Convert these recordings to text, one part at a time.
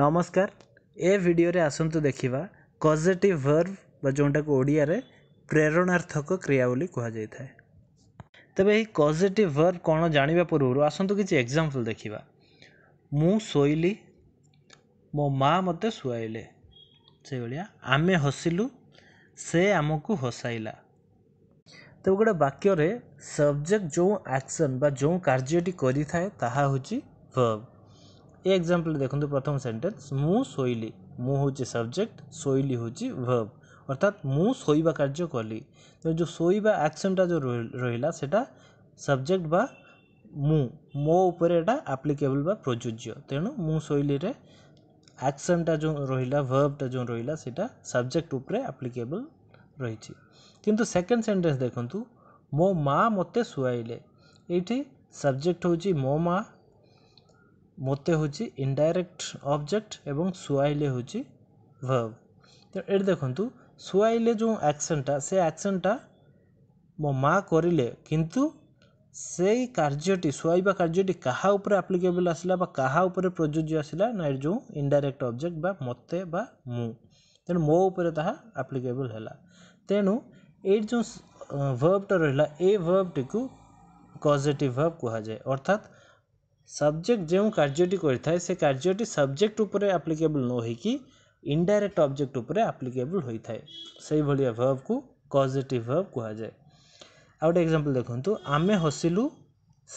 नमस्कार ए भिडियो आसतु देखा कजेट भर्व वोटा ओडिया प्रेरणार्थक क्रिया कहुई था तेज यही कौन जाणी पूर्व आसतु किसी एक्जामपल देखा मुली मो माँ मत शुआले से भाया आम हसिलु से आमको हसाइला तो गोटे वाक्य सब्जेक्ट जो आक्शन जो कार्यटी करें ताकि ଏ ଏକ୍ଜାମ୍ପଲ୍ ଦେଖନ୍ତୁ ପ୍ରଥମ ସେଣ୍ଟେନ୍ସ ମୁଁ ଶୋଇଲି ମୁଁ ହେଉଛି ସବଜେକ୍ଟ ଶୋଇଲି ହେଉଛି ଭର୍ବ ଅର୍ଥାତ୍ ମୁଁ ଶୋଇବା କାର୍ଯ୍ୟ କଲି ଯେଉଁ ଶୋଇବା ଆକ୍ସନ୍ଟା ଯେଉଁ ରହିଲା ସେଇଟା ସବଜେକ୍ଟ ବା ମୁଁ ମୋ ଉପରେ ଏଇଟା ଆପ୍ଲିକେବଲ୍ ବା ପ୍ରଯୁଜ୍ୟ ତେଣୁ ମୁଁ ଶୋଇଲିରେ ଆକ୍ସନ୍ଟା ଯେଉଁ ରହିଲା ଭର୍ବଟା ଯେଉଁ ରହିଲା ସେଇଟା ସବଜେକ୍ଟ ଉପରେ ଆପ୍ଲିକେବଲ୍ ରହିଛି କିନ୍ତୁ ସେକେଣ୍ଡ ସେଣ୍ଟେନ୍ସ ଦେଖନ୍ତୁ ମୋ ମା' ମୋତେ ଶୁଆଇଲେ ଏଇଠି ସବଜେକ୍ଟ ହେଉଛି ମୋ ମା' ମୋତେ ହେଉଛି ଇନଡାଇରେକ୍ଟ ଅବଜେକ୍ଟ ଏବଂ ସୁଆଇଲେ ହେଉଛି ଭର୍ବ ତେଣୁ ଏଇଠି ଦେଖନ୍ତୁ ସୁଆଇଲେ ଯେଉଁ ଆକ୍ସନଟା ସେ ଆକ୍ସନଟା ମୋ ମା କରିଲେ କିନ୍ତୁ ସେଇ କାର୍ଯ୍ୟଟି ସୁଆଇବା କାର୍ଯ୍ୟଟି କାହା ଉପରେ ଆପ୍ଲିକେବଲ୍ ଆସିଲା ବା କାହା ଉପରେ ପ୍ରଯୁଜ୍ୟ ଆସିଲା ନା ଏଇ ଯେଉଁ ଇନଡାଇରେକ୍ଟ ଅବଜେକ୍ଟ ବା ମୋତେ ବା ମୁଁ ତେଣୁ ମୋ ଉପରେ ତାହା ଆପ୍ଲିକେବଲ୍ ହେଲା ତେଣୁ ଏଇଠି ଯେଉଁ ଭର୍ବଟା ରହିଲା ଏଇ ଭର୍ବଟିକୁ କଜେଟିଭ୍ ଭର୍ବ କୁହାଯାଏ ଅର୍ଥାତ୍ सब्जेक्ट जो कार्यटी कर कार्यटी सब्जेक्ट उपर आप्लिकेबुल न होक इनडाइरेक्ट अब्जेक्ट उपर आप्लिकेबुल से भाव भव को कजेट भव कहुए आ गए एक्जामपल देखु आम हसिलु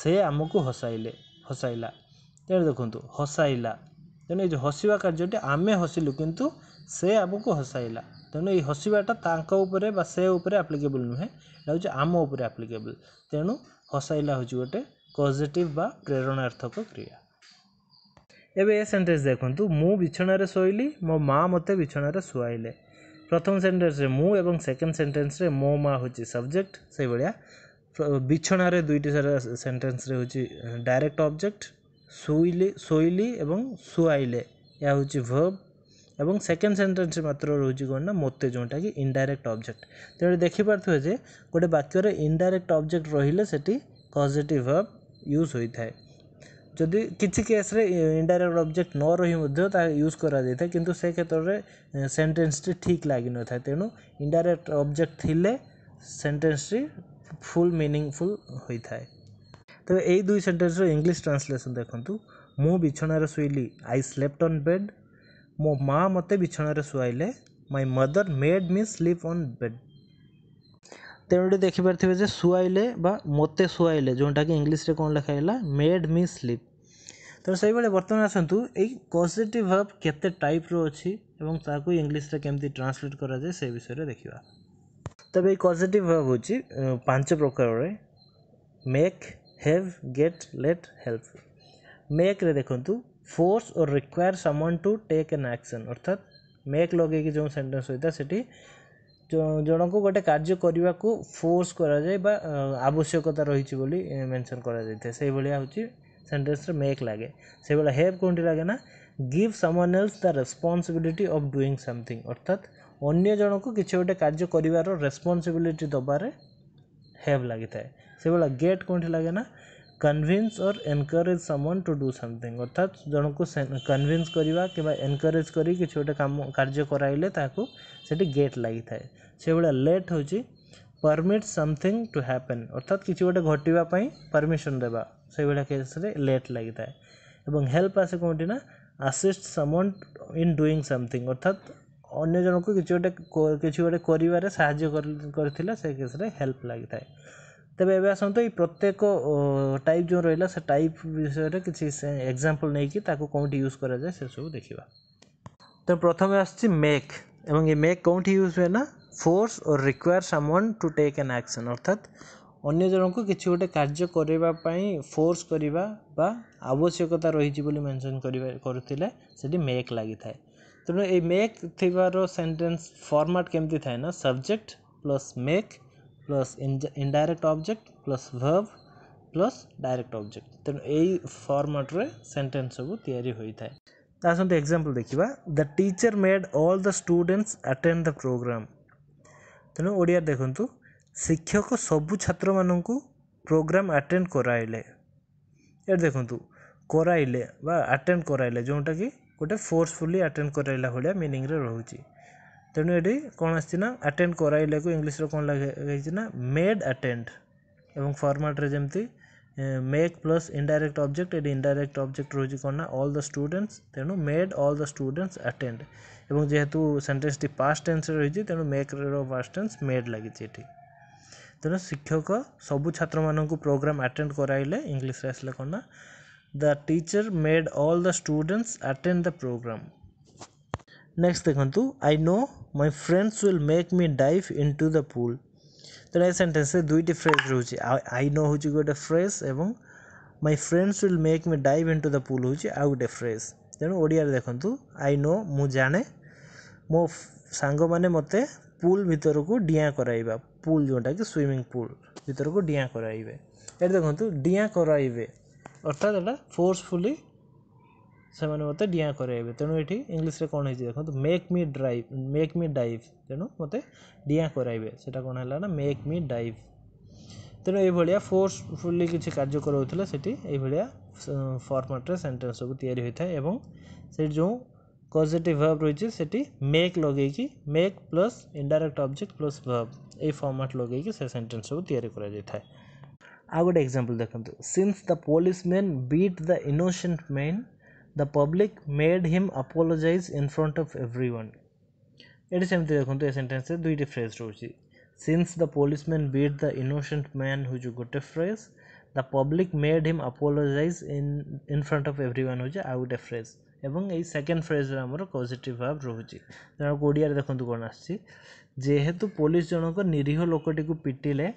से आम को हसाइले हसाइला तेनाली देखु हसाइला तेना ये हसवा कार्यटे आम हसिलु कितु से आम को हसाइला तेना हसवाटा से उपलिकेबुल नुहे यहाँ आम उप्लिकेबुल तेणु हसाइला हूँ गोटे କଜେଟିଭ୍ ବା ପ୍ରେରଣାର୍ଥକ କ୍ରିୟା ଏବେ ଏ ସେଣ୍ଟେନ୍ସ ଦେଖନ୍ତୁ ମୁଁ ବିଛଣାରେ ଶୋଇଲି ମୋ ମାଆ ମୋତେ ବିଛଣାରେ ଶୁଆଇଲେ ପ୍ରଥମ ସେଣ୍ଟେନ୍ସରେ ମୁଁ ଏବଂ ସେକେଣ୍ଡ ସେଣ୍ଟେନ୍ସରେ ମୋ ମାଆ ହେଉଛି ସବଜେକ୍ଟ ସେଇଭଳିଆ ବିଛଣାରେ ଦୁଇଟି ସାରା ସେଣ୍ଟେନ୍ସରେ ହେଉଛି ଡାଇରେକ୍ଟ ଅବଜେକ୍ଟ ଶୋଇଲି ଶୋଇଲି ଏବଂ ଶୁଆଇଲେ ଏହା ହେଉଛି ଭର୍ବ ଏବଂ ସେକେଣ୍ଡ ସେଣ୍ଟେନ୍ସରେ ମାତ୍ର ରହୁଛି କ'ଣ ନା ମୋତେ ଯେଉଁଟାକି ଇନଡାଇରେକ୍ଟ ଅବଜେକ୍ଟ ତେଣୁ ଦେଖିପାରୁଥିବେ ଯେ ଗୋଟେ ବାକ୍ୟରେ ଇନଡାଇରେକ୍ଟ ଅବଜେକ୍ଟ ରହିଲେ ସେଠି କଜେଟିଭ୍ ଭର୍ବ ୟୁଜ୍ ହୋଇଥାଏ ଯଦି କିଛି କେସ୍ରେ ଇନଡାଇରେକ୍ଟ ଅବଜେକ୍ଟ ନ ରହି ମଧ୍ୟ ତାହା ୟୁଜ୍ କରାଯାଇଥାଏ କିନ୍ତୁ ସେ କ୍ଷେତ୍ରରେ ସେଣ୍ଟେନ୍ସଟି ଠିକ୍ ଲାଗିନଥାଏ ତେଣୁ ଇନଡାଇରେକ୍ଟ ଅବଜେକ୍ଟ ଥିଲେ ସେଣ୍ଟେନ୍ସଟି ଫୁଲ୍ ମିନିଙ୍ଗଫୁଲ୍ ହୋଇଥାଏ ତେବେ ଏଇ ଦୁଇ ସେଣ୍ଟେନ୍ସର ଇଂଲିଶ ଟ୍ରାନ୍ସଲେସନ୍ ଦେଖନ୍ତୁ ମୁଁ ବିଛଣାରେ ଶୋଇଲି ଆଇ ସ୍ଲେପ୍ଟ ଅନ୍ ବେଡ଼୍ ମୋ ମା' ମୋତେ ବିଛଣାରେ ଶୁଆଇଲେ my mother made me sleep on bed ତେଣୁ ଦେଖିପାରୁଥିବେ ଯେ ଶୁଆଇଲେ ବା ମୋତେ ଶୁଆଇଲେ ଯେଉଁଟାକି ଇଂଲିଶରେ କ'ଣ ଲେଖାହେଇଗଲା ମେଡ଼୍ ମି ସ୍ଲିପ୍ ତେଣୁ ସେଇଭଳି ବର୍ତ୍ତମାନ ଆସନ୍ତୁ ଏଇ କଜେଟିଭ୍ ଭର୍ବ କେତେ ଟାଇପ୍ର ଅଛି ଏବଂ ତାହାକୁ ଇଂଲିଶରେ କେମିତି ଟ୍ରାନ୍ସଲେଟ୍ କରାଯାଏ ସେ ବିଷୟରେ ଦେଖିବା ତେବେ ଏଇ କଜେଟିଭ୍ ଭର୍ବ ହେଉଛି ପାଞ୍ଚ ପ୍ରକାରରେ make have get let help ମେକ୍ରେ ଦେଖନ୍ତୁ force O require someone to take an action ଅର୍ଥାତ୍ ମେକ୍ ଲଗେଇକି ଯେଉଁ ସେଣ୍ଟେନ୍ସ ହୋଇଥାଏ ସେଠି ଜଣଙ୍କୁ ଗୋଟେ କାର୍ଯ୍ୟ କରିବାକୁ ଫୋର୍ସ୍ କରାଯାଏ ବା ଆବଶ୍ୟକତା ରହିଛି ବୋଲି ମେନସନ୍ କରାଯାଇଥାଏ ସେଇଭଳିଆ ହେଉଛି ସେଣ୍ଟେନ୍ସରେ ମେକ୍ ଲାଗେ ସେଇଭଳିଆ ହ୍ୟାଭ୍ କେଉଁଠି ଲାଗେ ନା give someone else the responsibility of doing something ଅର୍ଥାତ୍ ଅନ୍ୟ ଜଣକୁ କିଛି ଗୋଟେ କାର୍ଯ୍ୟ କରିବାର ରେସ୍ପନ୍ସିବିଲିଟି ଦେବାରେ ହ୍ୟାଭ୍ ଲାଗିଥାଏ ସେଇଭଳିଆ ଗେଟ୍ କେଉଁଠି ଲାଗେ ନା कनभीन्स और encourage someone to do something अर्थात जन को कनभीन्स करवा कि एनकरेज कर कार्य कराइले गेट लगे थाए से भाया लेट हूँ परमिट समथिंग टू हैपन अर्थात किसी गोटे घटापी परमिशन देवा से भाया केस लेट लगी थाएं हेल्प आसे कौटी ना assist someone in doing something अर्थात अगजन को किसी गोटे किसी गोटे करें हेल्प लगी थाएं तेज एवं आसतु प्रत्येक टाइप जो रहा से टाइप विषय में किसी एक्जामपल नहीं कि यूज कराए से सब देखा तो प्रथम आेक ये मेक कौन यूज हुए ना फोर्स और require someone to take an action अर्थात अगजन को किसी गोटे कार्य करने फोर्स करवा आवश्यकता रही मेनसन करेक लगी थाए तेना तो मेक थ फर्माट केमती थाए ना subject plus make plus indirect object plus verb plus direct object Tenali फर्मेट्रे सेन्टेन्स सब या आसती एक्जामपल देखा the teacher made all the students attend the program तेणु ओडिया देखु शिक्षक सब छात्र मानू प्रोग्राम आटेड कराइले ये देखूँ कराइले अटेड कराइले जोटा कि गोटे फोर्सफुली आटेड कराइला भाया मिनिंग रोचे ତେଣୁ ଏଠି କ'ଣ ଆସିଛି ନା ଆଟେଣ୍ଡ କରାଇଲାକୁ ଇଂଲିଶରେ କ'ଣ ହେଇଛି ନା ମେଡ଼୍ ଆଟେଣ୍ଡ ଏବଂ ଫର୍ମାଟ୍ରେ ଯେମିତି ମେକ୍ ପ୍ଲସ୍ ଇନଡାଇରେକ୍ଟ ଅବଜେକ୍ଟ ଏଠି ଇନଡାଇରେକ୍ଟ ଅବଜେକ୍ଟ ରହୁଛି କ'ଣ ନା ଅଲ୍ ଦ ଷ୍ଟୁଡେଣ୍ଟସ୍ ତେଣୁ made all the students attend ଏବଂ ଯେହେତୁ ସେଣ୍ଟେନ୍ସଟି ପାଷ୍ଟ ଟେନ୍ସରେ ରହିଛି ତେଣୁ ମେକ୍ର ପାଷ୍ଟ ଟେନ୍ସ ମେଡ଼୍ ଲାଗିଛି ଏଠି ତେଣୁ ଶିକ୍ଷକ ସବୁ ଛାତ୍ରମାନଙ୍କୁ ପ୍ରୋଗ୍ରାମ୍ ଆଟେଣ୍ଡ କରାଇଲେ ଇଂଲିଶରେ ଆସିଲା କ'ଣ ନା the teacher made all the students attend the program next ଦେଖନ୍ତୁ I know my friends will make me dive in to the pool ତେଣୁ ଏ ସେଣ୍ଟେନ୍ସରେ ଦୁଇଟି ଫ୍ରେଜ୍ ରହୁଛି ଆଇ ନୋ ହେଉଛି ଗୋଟେ ଫ୍ରେଜ୍ ଏବଂ my friends will make me dive into the pool ହେଉଛି ଆଉ ଗୋଟେ ଫ୍ରେଜ୍ ତେଣୁ ଓଡ଼ିଆରେ ଦେଖନ୍ତୁ ଆଇ ନୋ ମୁଁ ଜାଣେ ମୋ ସାଙ୍ଗମାନେ ମୋତେ ପୁଲ୍ ଭିତରକୁ ଡିଆଁ କରାଇବା ପୁଲ୍ ଯେଉଁଟାକି ସୁଇମିଂ ପୁଲ୍ ଭିତରକୁ ଡିଆଁ କରାଇବେ ଏଠି ଦେଖନ୍ତୁ ଡିଆଁ କରାଇବେ ଅର୍ଥାତ୍ ଏଇଟା ଫୋର୍ସଫୁଲି ସେମାନେ ମୋତେ ଡିଆଁ କରାଇବେ ତେଣୁ ଏଠି ଇଂଲିଶରେ କ'ଣ ହେଇଛି ଦେଖନ୍ତୁ ମେକ୍ ମି ଡ୍ରାଇଭ୍ ମେକ୍ ମି ଡାଇଭ୍ ତେଣୁ ମୋତେ ଡିଆଁ କରାଇବେ ସେଇଟା କ'ଣ ହେଲା ନା ମେକ୍ ମି ଡାଇଭ୍ ତେଣୁ ଏଇଭଳିଆ ଫୋର୍ସଫୁଲି କିଛି କାର୍ଯ୍ୟ କରାଉଥିଲେ ସେଠି ଏଇଭଳିଆ ଫର୍ମାଟ୍ରେ ସେଣ୍ଟେନ୍ସ ସବୁ ତିଆରି ହୋଇଥାଏ ଏବଂ ସେଠି ଯେଉଁ କଜେଟିଭ୍ ଭର୍ବ ରହିଛି ସେଠି ମେକ୍ ଲଗେଇକି make plus indirect object plus verb ଏଇ ଫର୍ମାଟ୍ ଲଗେଇକି ସେ ସେଣ୍ଟେନ୍ସ ସବୁ ତିଆରି କରାଯାଇଥାଏ ଆଉ ଗୋଟେ ଏକ୍ସାମ୍ପଲ୍ ଦେଖନ୍ତୁ since the police men beat the innocent men The public made him apologize in of of everyone. ଏଠି ସେମିତି ଦେଖନ୍ତୁ ଏ ସେଣ୍ଟେନ୍ସରେ ଦୁଇଟି ଫ୍ରେଜ୍ ରହୁଛି since the police man beat the innocent man ହେଉଛି ଗୋଟେ phrase the public made him apologize in in front of everyone ହେଉଛି ଆଉ ଗୋଟେ ଫ୍ରେଜ୍ ଏବଂ ଏଇ ସେକେଣ୍ଡ ଫ୍ରେଜ୍ରେ ଆମର ପଜିଟିଭ୍ ଭାବ ରହୁଛି ଜଣକ ଓଡ଼ିଆରେ ଦେଖନ୍ତୁ କ'ଣ ଆସିଛି ଯେହେତୁ ପୋଲିସ ଜଣଙ୍କ ନିରୀହ ଲୋକଟିକୁ ପିଟିଲେ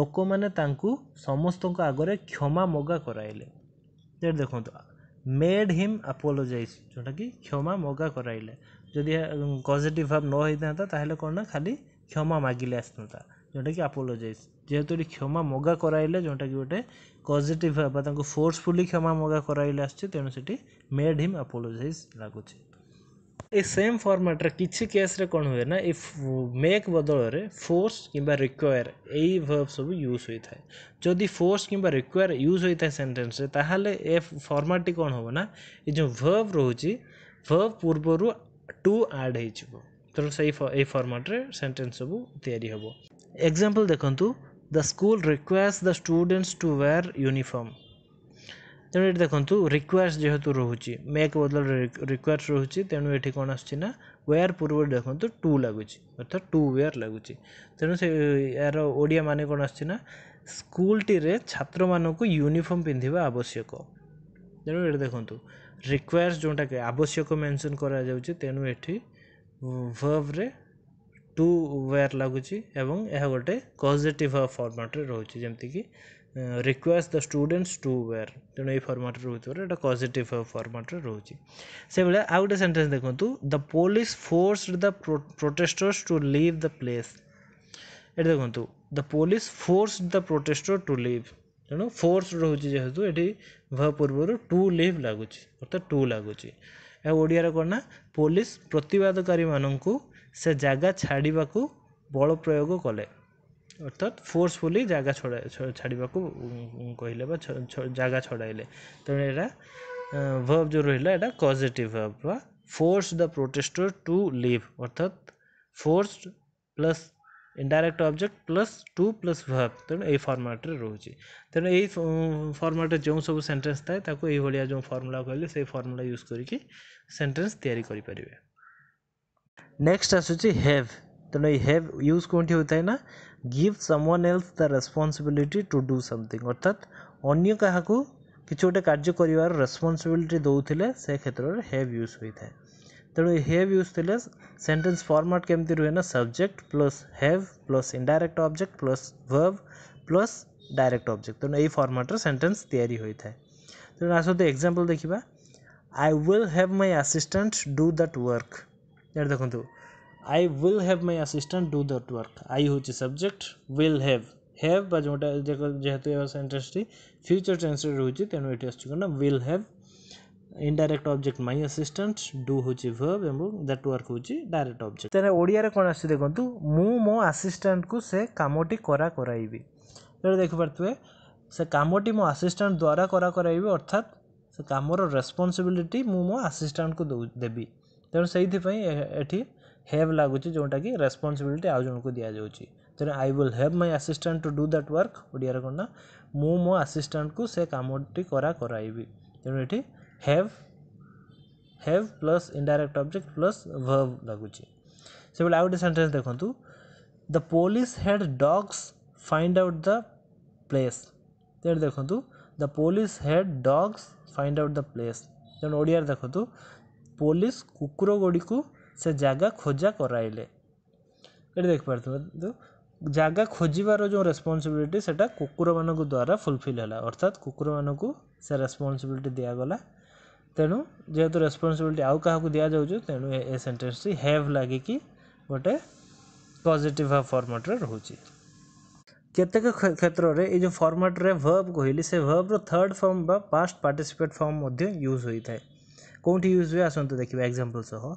ଲୋକମାନେ ତାଙ୍କୁ ସମସ୍ତଙ୍କ ଆଗରେ କ୍ଷମା ମଗା କରାଇଲେ ଦେଖନ୍ତୁ মেড ହିମ୍ ଆପୋଲୋଜାଇଜ୍ ଯେଉଁଟାକି କ୍ଷମା ମଗା କରାଇଲେ ଯଦି କଜେଟିଭ୍ ଭାବ ନ ହେଇଥାନ୍ତା ତାହେଲେ କ'ଣ ନା ଖାଲି କ୍ଷମା ମାଗିଲେ ଆସିଥାନ୍ତା ଯେଉଁଟାକି ଆପୋଲୋଜାଇଜ୍ ଯେହେତୁ ଏଠି କ୍ଷମା ମଗା କରାଇଲେ ଯେଉଁଟାକି ଗୋଟେ କଜେଟିଭ୍ ଭାବ ବା ତାଙ୍କୁ ଫୋର୍ସଫୁଲି କ୍ଷମା ମଗା କରାଇଲେ ଆସୁଛି ତେଣୁ ସେଠି ମେଡ୍ ହିମ୍ ଆପୋଲୋଜାଇଜ୍ ଲାଗୁଛି ए सेम फर्माट रे किछि केस रे कोन होय ना इफ मेक बदल रे फोर्स किबा रिक्वायर एई वर्ब सब यूज होय थाय जदि फोर्स किबा रिक्वायर यूज होय थाय सेंटेंस रे ताहाले ए फर्माट कोन होबो ना ए जो वर्ब रहूची वर्ब पूर्व रु टू ऐड होय छबो त सही ए फर्माट रे सेंटेंस सब तयारी होबो एग्जांपल देखंतु the school requires the students to wear uniform ତେଣୁ ଏଠି ଦେଖନ୍ତୁ ରିକ୍ୱାର୍ସ ଯେହେତୁ ରହୁଛି ମେକ୍ ବଦଳରେ ରିକ୍ୱାର୍ସ ରହୁଛି ତେଣୁ ଏଠି କ'ଣ ଆସୁଛି ନା ୱେୟାର୍ ପୂର୍ବରୁ ଦେଖନ୍ତୁ ଟୁ ଲାଗୁଛି ଅର୍ଥାତ୍ ଟୁ ୱେୟାର୍ ଲାଗୁଛି ତେଣୁ ସେ ଏହାର ଓଡ଼ିଆ ମାନେ କ'ଣ ଆସୁଛି ନା ସ୍କୁଲଟିରେ ଛାତ୍ରମାନଙ୍କୁ ୟୁନିଫର୍ମ ପିନ୍ଧିବା ଆବଶ୍ୟକ ତେଣୁ ଏଠି ଦେଖନ୍ତୁ ରିକ୍ୱାର୍ସ ଯେଉଁଟାକି ଆବଶ୍ୟକ ମେନସନ୍ କରାଯାଉଛି ତେଣୁ ଏଠି ଭର୍ବରେ ଟୁ ୱେୟାର୍ ଲାଗୁଛି ଏବଂ ଏହା ଗୋଟେ କଜେଟିଭ୍ ଫର୍ମାଟ୍ରେ ରହୁଛି ଯେମିତିକି request the students to wear ତେଣୁ ଏଇ ଫର୍ମାଟ୍ରେ ରହୁଛି ଗୋଟେ ଏଇଟା କଜେଟିଭ୍ ଫର୍ମାଟ୍ରେ ରହୁଛି ସେଭଳିଆ ଆଉ ଗୋଟେ ସେଣ୍ଟେନ୍ସ ଦେଖନ୍ତୁ the police forced the protesters to leave the place ଏଠି ଦେଖନ୍ତୁ the police force the protester to leave ତେଣୁ ଫୋର୍ସଡ୍ ରହୁଛି ଯେହେତୁ ଏଠି ଭ ପୂର୍ବରୁ ଟୁ ଲିଭ୍ ଲାଗୁଛି ଅର୍ଥାତ ଟୁ ଲାଗୁଛି ଏହା ଓଡ଼ିଆରେ କ'ଣ ନା ପୋଲିସ୍ ପ୍ରତିବାଦକାରୀମାନଙ୍କୁ ସେ ଜାଗା ଛାଡ଼ିବାକୁ ବଳ ପ୍ରୟୋଗ କଲେ अर्थात फोर्सफुली जगह छड़ा छाड़ कहले जगह छड़ाइले तेनालीराम भर्ब जो रहा कजेट भव force the protester to leave अर्थात force plus indirect object plus to plus verb तेना यही फर्माट्रे रोच तेना यही फर्माट्रे जो सब सेन्टेन्स थाएं जो फर्मुला कहले से फर्मुला यूज करके सेन्टेन्स या नेक्स्ट आसूँ हैव तेणु हेव यूज कौन होता है ना give someone else the responsibility to do something अर्थात अगर क्या कि गोटे कार्य कर रेस्पनसबिलिटी दौले से क्षेत्र में हैव यूज होता है तेणु हेव यूज थे सेन्टेन्स फर्माट केमती रुए ना subject plus have plus indirect object plus verb plus direct object तेणु यही फर्माट्र सेन्टेन्स तैयारी होता है तेनालीस एक्जामपल देखा I will have my assistant do that work ये देखो तो, I will have my assistant do that work. I হচ্ছে subject will have have বা ଯେଉଁଟା যেহেতু সেন্টেন্সটি ফিউচার টেন্সରେ ରହୁଛି ତେଣୁ ଏଠି ଆସୁଛି କ'ଣ ନା will have indirect object my assistant do হচ্ছে ভর্ব এবং দ্যাট ওয়ার্ক হচ্ছে ডাইরেক্ট অবজেক্ট তাহলে ওড়িয়ার কোণ আসছে দেখুন মু মো আসিষ্টাটু সে কামটি করা করাইবি এটা দেখিপারে সে কামটি মো আসিষ্টাট দ্বারা করা করাইবি অর্থাৎ সে কামর রেসপন্সিবিলিটি মু মো আসিষ্টাটু দেবি তেমন সেইপাই এটি ହ୍ୟାଭ୍ ଲାଗୁଛି ଯେଉଁଟାକି ରେସପନ୍ସିବିଲିଟି ଆଉ ଜଣଙ୍କୁ ଦିଆଯାଉଛି ତେଣୁ I will have my assistant to do that work ଓଡ଼ିଆରେ କ'ଣ ନା ମୁଁ ମୋ ଆସିଷ୍ଟାଣ୍ଟକୁ ସେ କାମଟି କରା କରାଇବି ତେଣୁ ଏଠି have have plus indirect object plus verb ଲାଗୁଛି ସେଭଳି ଆଉ ଗୋଟେ ସେଣ୍ଟେନ୍ସ ଦେଖନ୍ତୁ the police had dogs find out the place ତେଣୁ ଦେଖନ୍ତୁ the police had dogs find out the place ତେଣୁ ଓଡ଼ିଆରେ ଦେଖନ୍ତୁ ପୋଲିସ କୁକୁର ଗୁଡ଼ିକୁ से जग खोजा कराइले ये देख पार्थ जगह खोजार जो रेस्पनसबिलिटी से कूकर मान द्वारा फुलफिल है अर्थात कूकर मान से रेस्पनसबिलिटी दिगला तेणु जेहेतु रेस्पनसबिलिटी आउ का दि जाऊ तेणु ए सेन्टेन्स टी हेव लगिक गोटे पजिट फर्माट्रे रोचे केतेक क्षेत्र में ये जो फर्माट्रे वर्ब कहली से भर्ब्र थर्ड फर्म बा पास्ट पार्टिसिपेट फर्म यूज होता है कौटी यूज हुए आसत देखिए एक्जामपल सह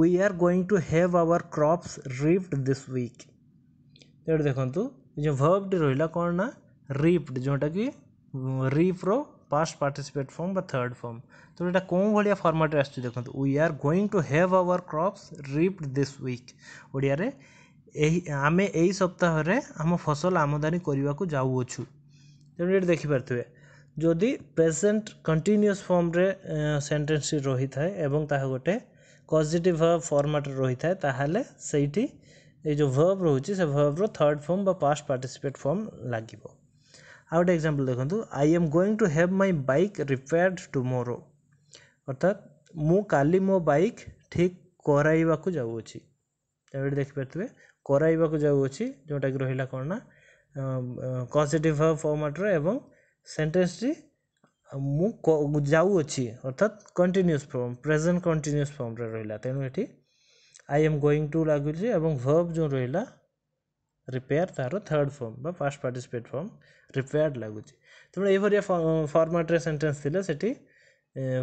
we are going to have our crops reaped this week ଏଇଠି ଦେଖନ୍ତୁ ଯେଉଁ ଭର୍ବଟି ରହିଲା କ'ଣ ନା ରିପ୍ଡ୍ ଯେଉଁଟାକି ରିପ୍ର ପାଷ୍ଟ ପାର୍ଟିସିପେଟ୍ ଫର୍ମ ବା ଥାର୍ଡ଼ ଫର୍ମ ତେଣୁ ଏଇଟା କେଉଁ ଭଳିଆ ଫର୍ମାଟ୍ରେ ଆସୁଛି ଦେଖନ୍ତୁ we are going to have our crops reaped this week ଓଡ଼ିଆରେ ଏହି ଆମେ ଏଇ ସପ୍ତାହରେ ଆମ ଫସଲ ଆମଦାନୀ କରିବାକୁ ଯାଉଅଛୁ ତେଣୁ ଏଇଠି ଦେଖିପାରୁଥିବେ ଯଦି ପ୍ରେଜେଣ୍ଟ କଣ୍ଟିନ୍ୟୁଅସ୍ ଫର୍ମରେ ସେଣ୍ଟେନ୍ସଟି ରହିଥାଏ ଏବଂ ତାହା ଗୋଟେ କଜିଟିଭ୍ ଭର୍ବ ଫର୍ମାଟ୍ରେ ରହିଥାଏ ତାହେଲେ ସେଇଠି ଏଇ ଯେଉଁ ଭର୍ବ ରହୁଛି ସେ ଭର୍ବର ଥାର୍ଡ଼ ଫର୍ମ ବା ପାଷ୍ଟ ପାର୍ଟିସିପେଟ୍ ଫର୍ମ ଲାଗିବ ଆଉ ଗୋଟେ ଏକ୍ଜାମ୍ପଲ୍ ଦେଖନ୍ତୁ I am going to have my bike repaired tomorrow ଅର୍ଥାତ୍ ମୁଁ କାଲି ମୋ ବାଇକ୍ ଠିକ୍ କରାଇବାକୁ ଯାଉଅଛି ତେବେ ଏଠି ଦେଖିପାରୁଥିବେ କରାଇବାକୁ ଯାଉଅଛି ଯେଉଁଟାକି ରହିଲା କ'ଣ ନା କଜିଟିଭ୍ ଭର୍ବ ଫର୍ମାଟ୍ରେ ଏବଂ ସେଣ୍ଟେନ୍ସଟି मु जाऊँ अर्थात continuous form present continuous form रहा तेणु ये आई एम गोइंग टू लगुच भर्ब जो रहा रिपेयर तार third form past participate form repair लगुच तेनाली फर्माट्रे सेन्टेन्स थी से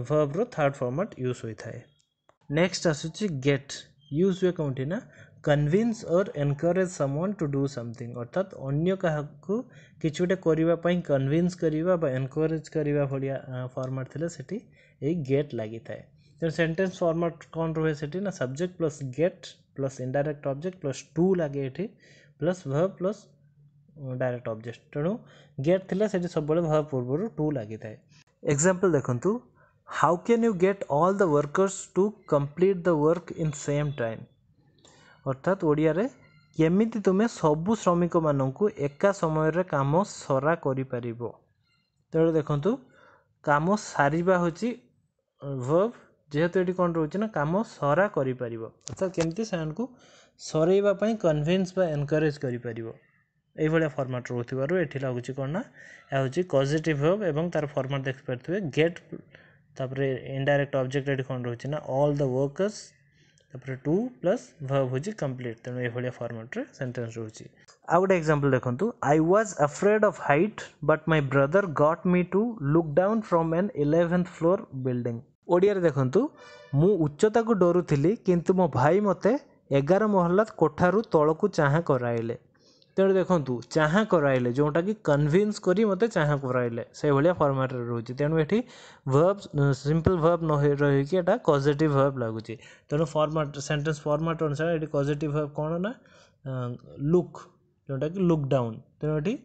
भर्ब्र थर्ड फर्माट यूज होता है नेक्स्ट आसुच्छ गेट यूज हुए कौटिना कनविन्स और encourage someone to do something अर्थात अन्य क्या किसी गोटे कनविन्स करवा एनकरेज करवा भाया फर्माट थी से गेट लगी थाए सेंटेंस फॉर्मेट कौन रोहे से subject plus get plus indirect object plus to लगे ये प्लस भ प्लस डायरेक्ट ऑब्जेक्ट तेणु गेट थी से सब भ पूर्व टू लगे थाए एक्जाम्पल देखु how can you get all the workers to complete the work in same time ଅର୍ଥାତ୍ ଓଡ଼ିଆରେ କେମିତି ତୁମେ ସବୁ ଶ୍ରମିକମାନଙ୍କୁ ଏକା ସମୟରେ କାମ ସରା କରିପାରିବ ତେଣୁ ଦେଖନ୍ତୁ କାମ ସାରିବା ହେଉଛି ଭର୍ବ ଯେହେତୁ ଏଠି କ'ଣ ରହୁଛି ନା କାମ ସରା କରିପାରିବ ଅର୍ଥାତ୍ କେମିତି ସେମାନଙ୍କୁ ସରେଇବା ପାଇଁ କନଭିନ୍ସ ବା ଏନକରେଜ କରିପାରିବ ଏଇଭଳିଆ ଫର୍ମାଟ୍ ରହୁଥିବାରୁ ଏଠି ଲାଗୁଛି କ'ଣ ନା ଏହା ହେଉଛି କଜେଟିଭ୍ ଭର୍ବ ଏବଂ ତା'ର ଫର୍ମାଟ୍ ଦେଖିପାରୁଥିବେ ଗେଟ୍ ତାପରେ ଇନଡାଇରେକ୍ଟ ଅବଜେକ୍ଟ ଏଠି କ'ଣ ରହୁଛି ନା ଅଲ୍ ଦ ୱାର୍କର୍ସ ତାପରେ ଟୁ ପ୍ଲସ୍ ଭର୍ବ ହେଉଛି କମ୍ପ୍ଲିଟ୍ ତେଣୁ ଏଭଳିଆ ଫର୍ମାଟ୍ରେ ସେଣ୍ଟେନ୍ସ ରହୁଛି ଆଉ ଗୋଟେ ଏକ୍ସାମ୍ପଲ୍ ଦେଖନ୍ତୁ I was afraid of height but my brother got me to look down from an eleventh floor building ଓଡ଼ିଆରେ ଦେଖନ୍ତୁ ମୁଁ ଉଚ୍ଚତାକୁ ଡରୁଥିଲି କିନ୍ତୁ ମୋ ଭାଇ ମୋତେ ଏଗାର ମହଲା କୋଠାରୁ ତଳକୁ ଚାହାଁ କରାଇଲେ तेणु देखु चाह कर जोटा कि कनभीन्स कर मत चाह कर से भाया फर्माट रोचे तेणु ये भर्ब सिंपल भर्ब न रही कजेट भर्ब लगुच तेणु फर्माट सेन्टेन्स फर्माट अनुसार ये कजेट भर्ब कौन ना लुक जोटा कि लुकडाउन तेनाली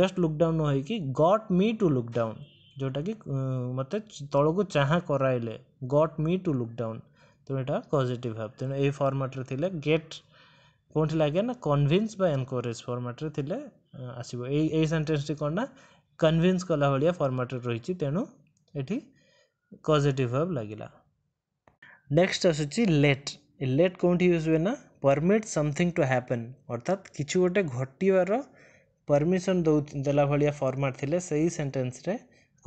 जस्ट लुकडाउन न हो गट मी टू लुकडाउन जोटा कि मत तल को चाह कर got me to look down Tenali कजेट भाव तेनाली फर्माट्रे गेट कौटी लगे ना कनभीन्स एनकोरेज फर्माट्रे आसो यही सेन्टेन्सटी कौन ना कनभीन्स कला भाया फर्माट्रे रही तेणु ये कजेटिव भाव लगला नेक्स्ट आसट लेट कौटी यूज हुए ना परमिट समथिंग टू हैपन अर्थात किसी गोटे घटवार परमिशन दे भाया फर्माट थे से ही सेन्टेन्स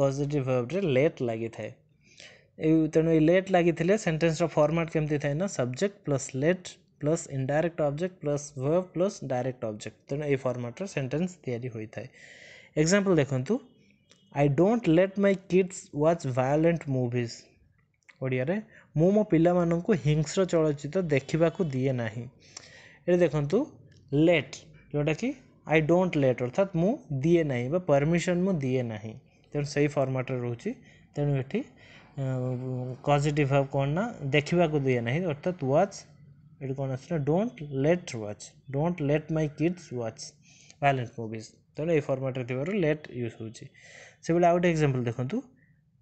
कजेटिव भाव्रे लेट लगी थाए तेणु लेट लगी सेन्टेन्सर फर्माट केमती थाए ना subject plus let plus indirect object plus verb plus direct object Tenali format sentence याजापल देखु I dot let my kids watch violent movies Odia रे मु मो पा हिंस चलचित्र देखा दिए ना ये देखु लेट जोटा कि आई डोट लेट अर्थात मु दिए ना परमिशन मु दिए ना तेणु से ही फर्माट रोच तेणु ये पजिट भाव कौन ना देखा दिए ना अर्थात व्च it gonna say don't let watch don't let my kids watch violent movies ତେଣୁ ଏଇ ଫର୍ମାଟ୍ରେ ଥିବାରୁ ଲେଟ୍ ୟୁଜ୍ ହେଉଛି ସେଭଳି ଆଉ ଗୋଟେ ଏକ୍ଜାମ୍ପଲ୍ ଦେଖନ୍ତୁ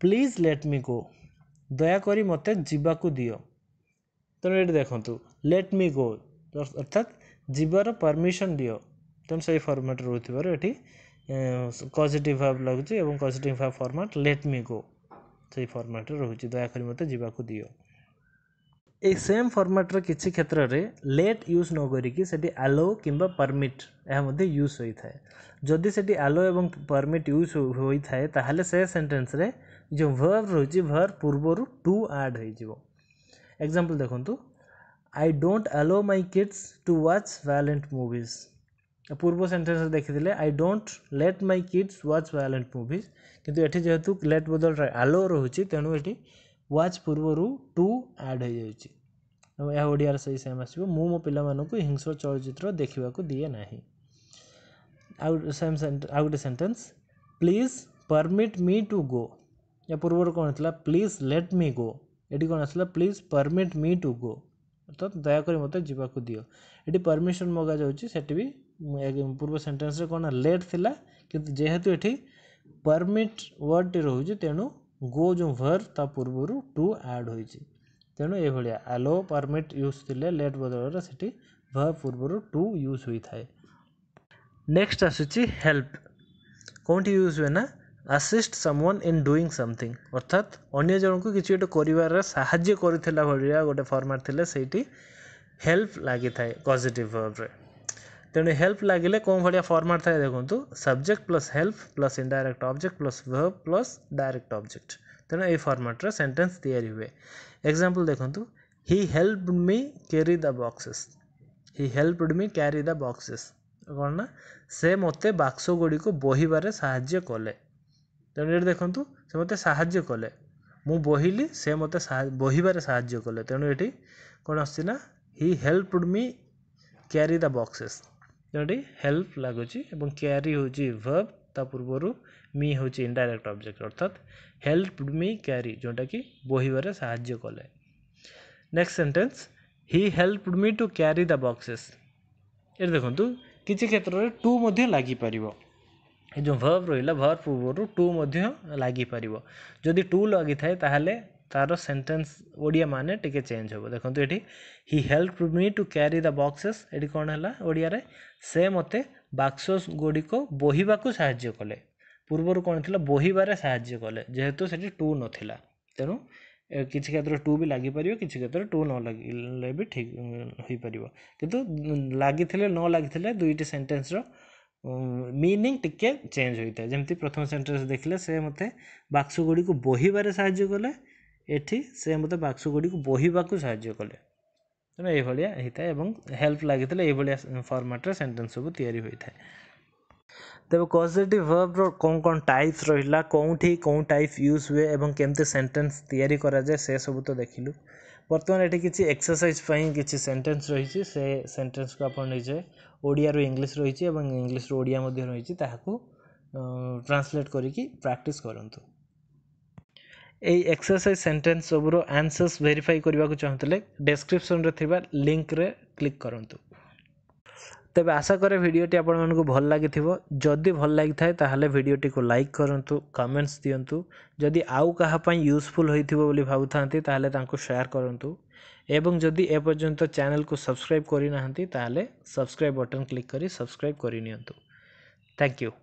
ପ୍ଲିଜ୍ ଲେଟ୍ ମି ଗୋ ଦୟାକରି ମୋତେ ଯିବାକୁ ଦିଅ ତେଣୁ ଏଇଠି ଦେଖନ୍ତୁ ଲେଟ୍ ମି ଗୋ ଅର୍ଥାତ୍ ଯିବାର ପରମିସନ୍ ଦିଅ ତେଣୁ ସେଇ ଫର୍ମାଟ୍ ରହୁଥିବାରୁ ଏଠି କଜିଟିଭ୍ ଭାବ୍ ଲାଗୁଛି ଏବଂ କଜିଟିଭ୍ ଭାବ୍ ଫର୍ମାଟ୍ ଲେଟ୍ ମି ଗୋ ସେଇ ଫର୍ମାଟ୍ରେ ରହୁଛି ଦୟାକରି ମୋତେ ଯିବାକୁ ଦିଅ ଏହି ସେମ୍ ଫର୍ମାଟ୍ର କିଛି କ୍ଷେତ୍ରରେ ଲେଟ୍ ୟୁଜ୍ ନ କରିକି ସେଠି ଆଲାଓ କିମ୍ବା ପରମିଟ୍ ଏହା ମଧ୍ୟ ୟୁଜ୍ ହୋଇଥାଏ ଯଦି ସେଠି ଆଲାଓ ଏବଂ ପରମିଟ୍ ୟୁଜ୍ ହୋଇଥାଏ ତାହେଲେ ସେ ସେଣ୍ଟେନ୍ସରେ ଯେଉଁ ଭର୍ବ ରହିଛି ଭର୍ବ ପୂର୍ବରୁ ଟୁ ଆଡ଼୍ ହେଇଯିବ ଏକ୍ଜାମ୍ପଲ୍ ଦେଖନ୍ତୁ I don't allow my kids to watch violent movies ପୂର୍ବ ସେଣ୍ଟେନ୍ସରେ ଦେଖିଥିଲେ I don't let my kids watch violent movies କିନ୍ତୁ ଏଠି ଯେହେତୁ ଲେଟ୍ ବଦଳରେ ଆଲାଓ ରହୁଛି ତେଣୁ ଏଠି व्च पूर्व टू आड हो सही सेम आस मो पा हिंस चलचित्र देखा दिए ना से आउ गोटे sentence please permit me to go या पूर्व कौन थी प्लीज लेट मी गो ये कौन आसा please permit me to go तो दयाक मत जा दि ये परमिशन मगा जाठी पूर्व सेन्टेन्स कौन लेट थी कि जेहेतु ये परमिट वर्ड टी रोज तेणु ଗୋ ଯେଉଁ ଭର୍ ତା ପୂର୍ବରୁ ଟୁ ଆଡ଼୍ ହୋଇଛି ତେଣୁ ଏଇଭଳିଆ ଆଲୋ ପରମିଟ୍ ୟୁଜ୍ ଥିଲେ ଲେଟ୍ ବଦଳରେ ସେଠି ଭର୍ ପୂର୍ବରୁ ଟୁ ୟୁଜ୍ ହୋଇଥାଏ ନେକ୍ସଟ୍ ଆସୁଛି ହେଲ୍ପ କେଉଁଠି ୟୁଜ୍ ହୁଏ ନା assist someone in doing something ଅର୍ଥାତ୍ ଅନ୍ୟ ଜଣଙ୍କୁ କିଛି ଗୋଟେ କରିବାରେ ସାହାଯ୍ୟ କରୁଥିଲା ଭଳିଆ ଗୋଟେ ଫର୍ମାଟ୍ ଥିଲେ ସେଇଠି ହେଲ୍ପ ଲାଗିଥାଏ ପଜିଟିଭ୍ ଭର୍ବରେ ତେଣୁ ହେଲ୍ପ ଲାଗିଲେ କେଉଁ ଭଳିଆ ଫର୍ମାଟ୍ ଥାଏ ଦେଖନ୍ତୁ subject plus help plus indirect object plus verb plus direct object ତେଣୁ ଏହି ଫର୍ମାଟ୍ରେ ସେଣ୍ଟେନ୍ସ ତିଆରି ହୁଏ ଏକ୍ଜାମ୍ପଲ୍ ଦେଖନ୍ତୁ ହି helped me carry the boxes he helped me carry the boxes କ'ଣ ନା ସେ ମୋତେ ବାକ୍ସ ଗୁଡ଼ିକୁ ବୋହିବାରେ ସାହାଯ୍ୟ କଲେ ତେଣୁ ଏଠି ଦେଖନ୍ତୁ ସେ ମୋତେ ସାହାଯ୍ୟ କଲେ ମୁଁ ବୋହିଲି ସେ ମୋତେ ବୋହିବାରେ ସାହାଯ୍ୟ କଲେ ତେଣୁ ଏଠି କ'ଣ ଆସୁଛି ନା he helped me carry the boxes ଯେଉଁଠି ହେଲ୍ପ ଲାଗୁଛି ଏବଂ କ୍ୟାରି ହେଉଛି ଭର୍ବ ତା ପୂର୍ବରୁ ମି ହେଉଛି ଇନଡାଇରେକ୍ଟ ଅବଜେକ୍ଟ ଅର୍ଥାତ୍ ହେଲ୍ପ ମି କ୍ୟାରି ଯେଉଁଟାକି ବୋହିବାରେ ସାହାଯ୍ୟ କଲେ next sentence he help me to carry the boxes ଏଠି ଦେଖନ୍ତୁ କିଛି କ୍ଷେତ୍ରରେ ଟୁ ମଧ୍ୟ ଲାଗିପାରିବ ଏ ଯେଉଁ ଭର୍ବ ରହିଲା ଭର୍ବ ପୂର୍ବରୁ ଟୁ ମଧ୍ୟ ଲାଗିପାରିବ ଯଦି ଟୁ ଲାଗିଥାଏ ତାହେଲେ ତା'ର ସେଣ୍ଟେନ୍ସ ଓଡ଼ିଆ ମାନେ ଟିକେ ଚେଞ୍ଜ ହେବ ଦେଖନ୍ତୁ ଏଠି he help me to carry the boxes ଏଠି କ'ଣ ହେଲା ଓଡ଼ିଆରେ ସେ ମୋତେ ବାକ୍ସ ଗୁଡ଼ିକ ବୋହିବାକୁ ସାହାଯ୍ୟ କଲେ ପୂର୍ବରୁ କ'ଣ ଥିଲା ବୋହିବାରେ ସାହାଯ୍ୟ କଲେ ଯେହେତୁ ସେଠି ଟୁ ନଥିଲା ତେଣୁ କିଛି କ୍ଷେତ୍ରରେ ଟୁ ବି ଲାଗିପାରିବ କିଛି କ୍ଷେତ୍ରରେ ଟୁ ନ ଲାଗିଲେ ବି ଠିକ୍ ହୋଇପାରିବ କିନ୍ତୁ ଲାଗିଥିଲେ ନ ଲାଗିଥିଲେ ଦୁଇଟି ସେଣ୍ଟେନ୍ସର ମିନିଂ ଟିକେ ଚେଞ୍ଜ ହୋଇଥାଏ ଯେମିତି ପ୍ରଥମ ସେଣ୍ଟେନ୍ସ ଦେଖିଲେ ସେ ମୋତେ ବାକ୍ସ ଗୁଡ଼ିକୁ ବୋହିବାରେ ସାହାଯ୍ୟ କଲେ ଏଠି ସେ ମୋତେ ବାକ୍ସଗୁଡ଼ିକୁ ବୋହିବାକୁ ସାହାଯ୍ୟ କଲେ ତେଣୁ ଏଇଭଳିଆ ହେଇଥାଏ ଏବଂ ହେଲ୍ପ ଲାଗିଥିଲେ ଏଇଭଳିଆ ଫର୍ମାଟ୍ରେ ସେଣ୍ଟେନ୍ସ ସବୁ ତିଆରି ହୋଇଥାଏ ତେବେ କଜେଟିଭ୍ ଭର୍ବର କ'ଣ କ'ଣ ଟାଇପ୍ସ ରହିଲା କେଉଁଠି କେଉଁ ଟାଇପ୍ ୟୁଜ୍ ହୁଏ ଏବଂ କେମିତି ସେଣ୍ଟେନ୍ସ ତିଆରି କରାଯାଏ ସେସବୁ ତ ଦେଖିଲୁ ବର୍ତ୍ତମାନ ଏଠି କିଛି ଏକ୍ସରସାଇଜ୍ ପାଇଁ କିଛି ସେଣ୍ଟେନ୍ସ ରହିଛି ସେ ସେଣ୍ଟେନ୍ସକୁ ଆପଣ ନିଜେ ଓଡ଼ିଆରୁ ଇଂଲିଶ ରହିଛି ଏବଂ ଇଂଲିଶରୁ ଓଡ଼ିଆ ମଧ୍ୟ ରହିଛି ତାହାକୁ ଟ୍ରାନ୍ସଲେଟ୍ କରିକି ପ୍ରାକ୍ଟିସ୍ କରନ୍ତୁ ଏଇ ଏକ୍ସରସାଇଜ୍ ସେଣ୍ଟେନ୍ସ ସବୁର ଆନ୍ସର୍ସ ଭେରିଫାଇ କରିବାକୁ ଚାହୁଁଥିଲେ ଡେସ୍କ୍ରିପସନ୍ରେ ଥିବା ଲିଙ୍କରେ କ୍ଲିକ୍ କରନ୍ତୁ ତେବେ ଆଶା କରେ ଭିଡ଼ିଓଟି ଆପଣମାନଙ୍କୁ ଭଲ ଲାଗିଥିବ ଯଦି ଭଲ ଲାଗିଥାଏ ତାହେଲେ ଭିଡ଼ିଓଟିକୁ ଲାଇକ୍ କରନ୍ତୁ କମେଣ୍ଟସ୍ ଦିଅନ୍ତୁ ଯଦି ଆଉ କାହା ପାଇଁ ୟୁଜଫୁଲ୍ ହୋଇଥିବ ବୋଲି ଭାବୁଥାନ୍ତି ତାହେଲେ ତାଙ୍କୁ ସେୟାର କରନ୍ତୁ ଏବଂ ଯଦି ଏପର୍ଯ୍ୟନ୍ତ ଚ୍ୟାନେଲକୁ ସବସ୍କ୍ରାଇବ୍ କରିନାହାନ୍ତି ତାହେଲେ ସବସ୍କ୍ରାଇବ୍ ବଟନ୍ କ୍ଲିକ୍ କରି ସବସ୍କ୍ରାଇବ୍ କରିନିଅନ୍ତୁ ଥ୍ୟାଙ୍କ ୟୁ